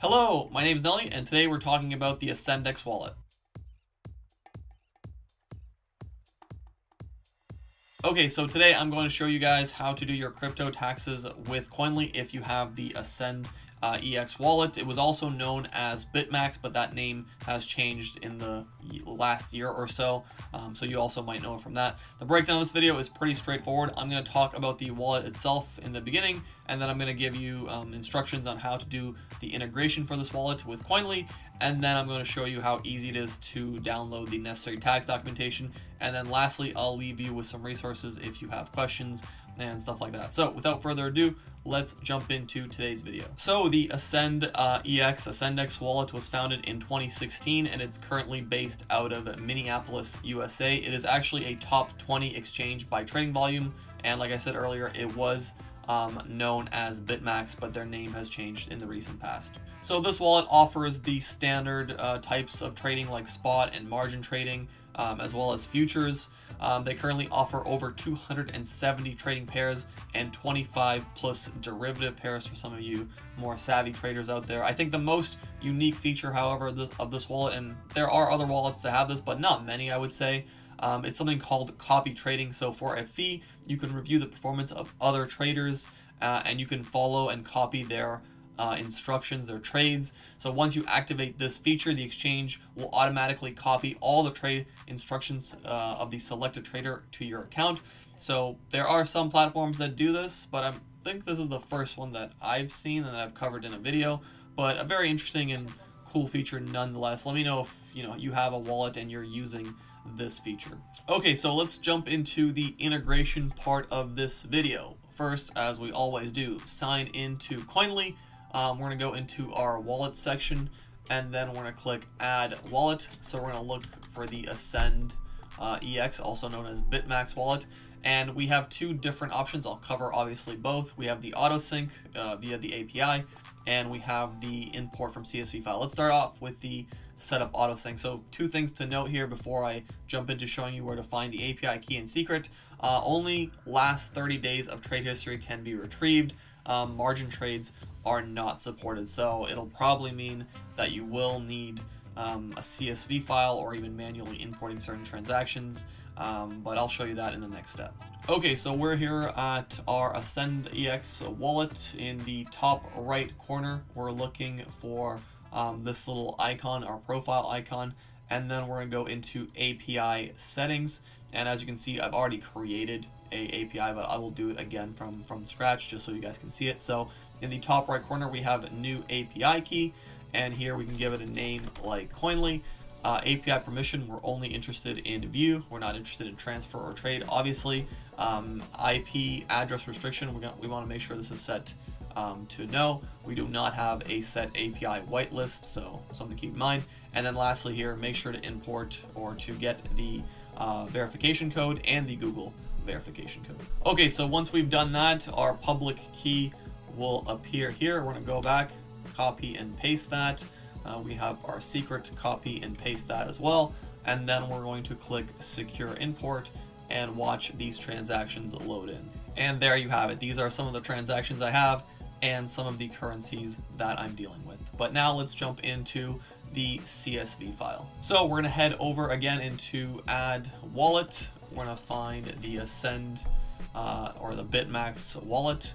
Hello, my name is Nelly, and today we're talking about the Ascendex wallet. Okay, so today I'm going to show you guys how to do your crypto taxes with Koinly if you have the Ascend uh, EX wallet. It was also known as BitMax, but that name has changed in the last year or so, um, so you also might know it from that. The breakdown of this video is pretty straightforward. I'm going to talk about the wallet itself in the beginning, and then I'm going to give you um, instructions on how to do the integration for this wallet with Koinly, and then I'm going to show you how easy it is to download the necessary tax documentation, and then lastly, I'll leave you with some resources if you have questions and stuff like that. So without further ado, let's jump into today's video. So the Ascend uh, EX Ascendex wallet was founded in 2016 and it's currently based out of Minneapolis, USA. It is actually a top 20 exchange by trading volume and like I said earlier, it was um, known as BitMax, but their name has changed in the recent past. So this wallet offers the standard uh, types of trading like spot and margin trading, um, as well as futures. Um, they currently offer over 270 trading pairs and 25 plus derivative pairs for some of you more savvy traders out there. I think the most unique feature, however, of this wallet, and there are other wallets that have this, but not many, I would say, um, it's something called copy trading. So for a fee, you can review the performance of other traders uh, and you can follow and copy their uh, instructions, their trades. So once you activate this feature, the exchange will automatically copy all the trade instructions uh, of the selected trader to your account. So there are some platforms that do this, but I think this is the first one that I've seen and that I've covered in a video. But a very interesting and cool feature nonetheless. Let me know if you know you have a wallet and you're using this feature. Okay, so let's jump into the integration part of this video. First, as we always do, sign into Koinly. Um, we're to go into our wallet section and then we're to click add wallet. So we're to look for the Ascend uh, EX, also known as BitMax wallet. And we have two different options. I'll cover obviously both. We have the auto sync uh, via the API and we have the import from CSV file. Let's start off with the setup auto sync. So two things to note here before I jump into showing you where to find the API key and secret. Uh, only last 30 days of trade history can be retrieved. Um, margin trades are not supported. So it'll probably mean that you will need um, a CSV file or even manually importing certain transactions, um, but I'll show you that in the next step. Okay, so we're here at our Ascend EX wallet. In the top right corner, we're looking for um, this little icon, our profile icon, and then we're gonna go into API settings. And as you can see, I've already created a API, but I will do it again from, from scratch just so you guys can see it. So in the top right corner, we have new API key, and here we can give it a name like Koinly. Uh, API permission, we're only interested in view. We're not interested in transfer or trade, obviously. Um, IP address restriction, we're gonna, we want to make sure this is set um, to no. We do not have a set API whitelist, so something to keep in mind. And then lastly here, make sure to import or to get the uh, verification code and the Google verification code. Okay, so once we've done that, our public key will appear here. We're gonna go back, copy and paste that. Uh, we have our secret copy and paste that as well. And then we're going to click secure import and watch these transactions load in. And there you have it. These are some of the transactions I have and some of the currencies that I'm dealing with. But now let's jump into the CSV file. So we're gonna head over again into add wallet. We're gonna find the Ascend uh, or the BitMax wallet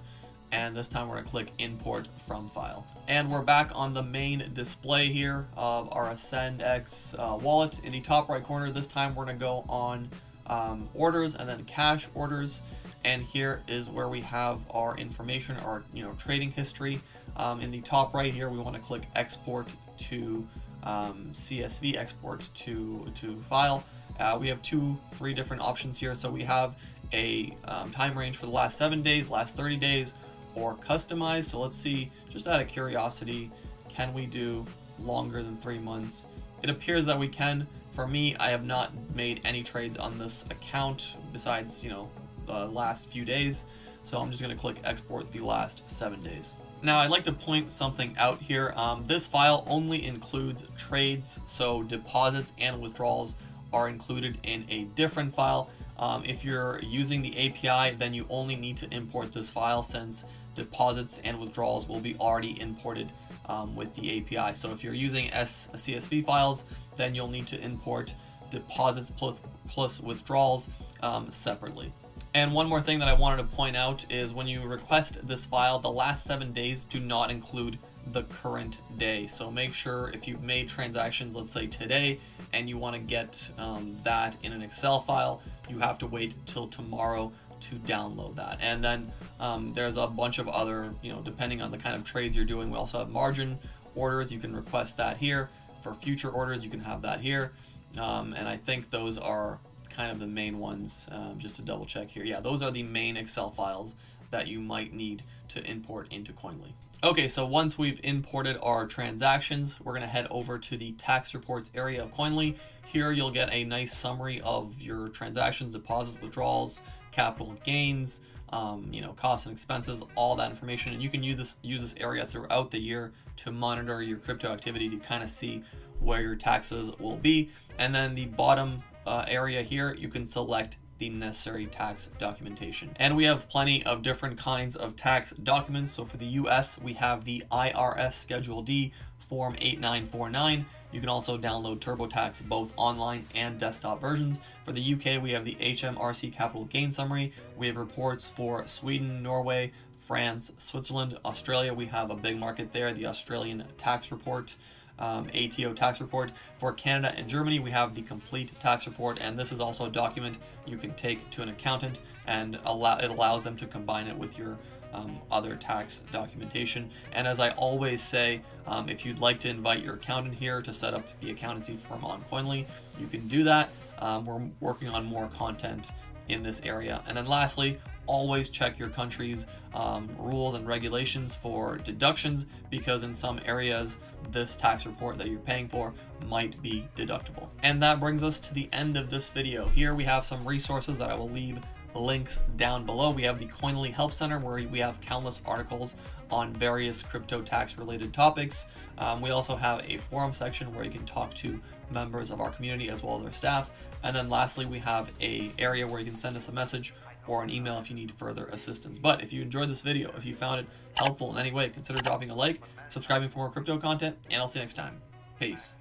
and this time we're to click import from file. And we're back on the main display here of our AscendX uh, wallet. In the top right corner, this time we're to go on um, orders and then cash orders. And here is where we have our information, our you know trading history. Um, in the top right here, we want to click export to um, CSV, export to, to file. Uh, we have two, three different options here. So we have a um, time range for the last seven days, last 30 days, or customize. So let's see, just out of curiosity, can we do longer than three months? It appears that we can. For me, I have not made any trades on this account besides, you know, the last few days. So I'm just going to click export the last seven days. Now I'd like to point something out here. Um, this file only includes trades, so deposits and withdrawals are included in a different file. Um, if you're using the API, then you only need to import this file since deposits and withdrawals will be already imported um, with the API. So if you're using S CSV files, then you'll need to import deposits plus, plus withdrawals um, separately. And one more thing that I wanted to point out is when you request this file, the last seven days do not include the current day. So make sure if you've made transactions, let's say today, and you want to get um, that in an Excel file, you have to wait till tomorrow to download that. And then um, there's a bunch of other, you know, depending on the kind of trades you're doing, we also have margin orders. You can request that here. For future orders, you can have that here. Um, and I think those are kind of the main ones, um, just to double check here. Yeah, those are the main Excel files that you might need to import into Koinly. Okay, so once we've imported our transactions, we're gonna head over to the tax reports area of Koinly. Here you'll get a nice summary of your transactions, deposits, withdrawals, capital gains, um, you know, costs and expenses, all that information. And you can use this use this area throughout the year to monitor your crypto activity to kind of see where your taxes will be. And then the bottom uh, area here, you can select the necessary tax documentation. And we have plenty of different kinds of tax documents. So for the US, we have the IRS Schedule D Form 8949. You can also download TurboTax both online and desktop versions. For the UK, we have the HMRC Capital Gain Summary. We have reports for Sweden, Norway, France, Switzerland, Australia. We have a big market there, the Australian Tax Report. Um, ATO tax report. For Canada and Germany, we have the complete tax report, and this is also a document you can take to an accountant, and allow it allows them to combine it with your um, other tax documentation. And as I always say, um, if you'd like to invite your accountant here to set up the accountancy firm on Koinly, you can do that. Um, we're working on more content in this area. And then lastly, always check your country's um, rules and regulations for deductions because in some areas this tax report that you're paying for might be deductible. And that brings us to the end of this video. Here we have some resources that I will leave links down below. We have the Koinly Help Center where we have countless articles on various crypto tax related topics. Um, we also have a forum section where you can talk to members of our community as well as our staff. And then lastly, we have a area where you can send us a message or an email if you need further assistance. But if you enjoyed this video, if you found it helpful in any way, consider dropping a like, subscribing for more crypto content, and I'll see you next time. Peace.